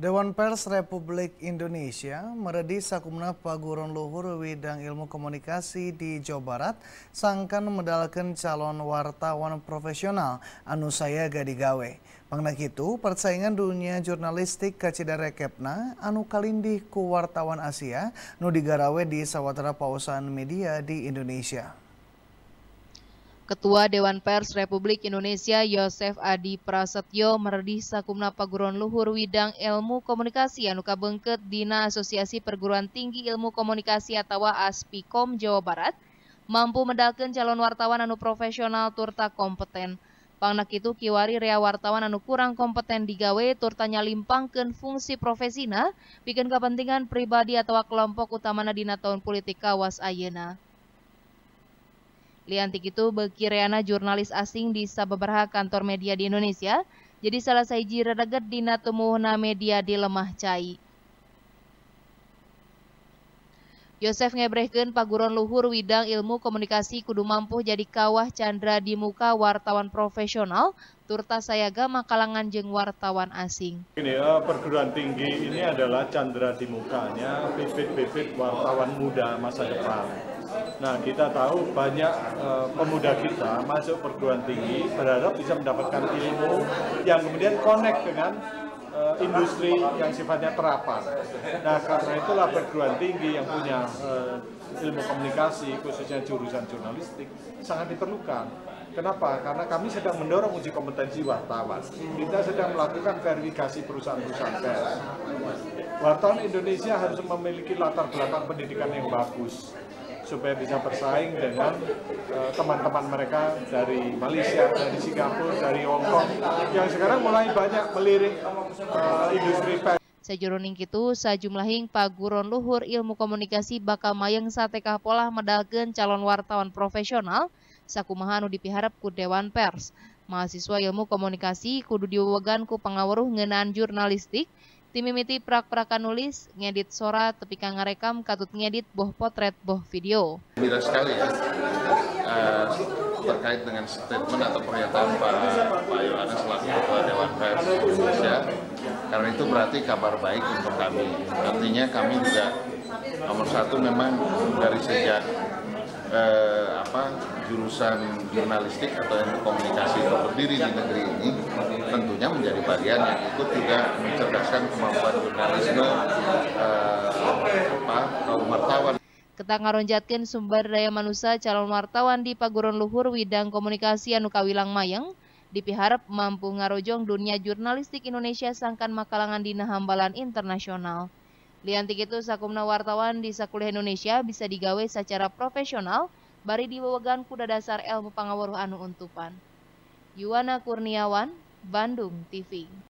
Dewan Pers Republik Indonesia meredi sakumna paguron luhur widang ilmu komunikasi di Jawa Barat sangkan medalkan calon wartawan profesional anu saya gadi gawe. Pangna itu persaingan dunia jurnalistik kacida rekepna anu kalindih ku wartawan Asia nu digarawe di sawatara pausan media di Indonesia. Ketua Dewan Pers Republik Indonesia Yosef Adi Prasetyo merdi sakumna paguruan luhur widang ilmu komunikasi anu kabengket Dina Asosiasi Perguruan Tinggi Ilmu Komunikasi atau Aspikom Jawa Barat mampu medalkan calon wartawan anu profesional turta kompeten. Pangnak itu kiwari rea wartawan anu kurang kompeten digawe turtanya limpangkan fungsi profesina bikin kepentingan pribadi atau kelompok utamana dina tahun politik kawas ayena. Liantik itu bekireana jurnalis asing di sababaraha kantor media di Indonesia, jadi salah saiji redaget dina tumuhna media di lemah cai. Yosef ngebrehkeun paguron luhur widang ilmu komunikasi kudu mampu jadi kawah Chandra di muka wartawan profesional turta sayaga makalangan jeng wartawan asing. Ini uh, perguruan tinggi ini adalah Chandra di mukanya bibit-bibit wartawan muda masa depan Nah, kita tahu banyak uh, pemuda kita masuk perguruan tinggi berharap bisa mendapatkan ilmu yang kemudian connect dengan uh, industri yang sifatnya terapan. Nah, karena itulah perguruan tinggi yang punya uh, ilmu komunikasi, khususnya jurusan jurnalistik, sangat diperlukan. Kenapa? Karena kami sedang mendorong uji kompetensi wartawan. Kita sedang melakukan verifikasi perusahaan-perusahaan pers. Wartawan Indonesia harus memiliki latar belakang pendidikan yang bagus supaya bisa bersaing dengan eh, teman-teman uh, mereka dari Malaysia, dari Singapura, dari Hong Kong yang sekarang mulai banyak melirik uh, industri pers. Sajuruning itu sajumlahing paguron luhur ilmu komunikasi bakal mayang satekah pola medalkeun calon wartawan profesional sakumaha anu dipiharap ku Dewan Pers. Mahasiswa ilmu komunikasi kudu diwewegan ku pangawuruh ngeunaan jurnalistik Timimiti prak-prakan nulis, ngedit sora, tepi ngarekam, katut ngedit boh potret, boh video. Gembira sekali ya, uh, terkait dengan statement atau pernyataan Pak, Pak Yohanes selaku Ketua Dewan Pers Indonesia, karena itu berarti kabar baik untuk kami. Artinya kami juga nomor satu memang dari sejak eh, apa jurusan jurnalistik atau komunikasi itu berdiri di negeri ini tentunya menjadi bagian yang ikut juga mencerdaskan kemampuan jurnalisme eh, kaum wartawan. Ketang ngaronjatkeun sumber daya manusia calon wartawan di paguron luhur widang komunikasi anu kawilang mayang dipiharap mampu ngarojong dunia jurnalistik Indonesia sangkan makalangan dina hambalan internasional. Liantik itu sakumna wartawan di Sakuliah Indonesia bisa digawe secara profesional bari diwewegan kuda dasar ilmu pangawuruh anu untupan. Yuwana Kurniawan, Bandung TV.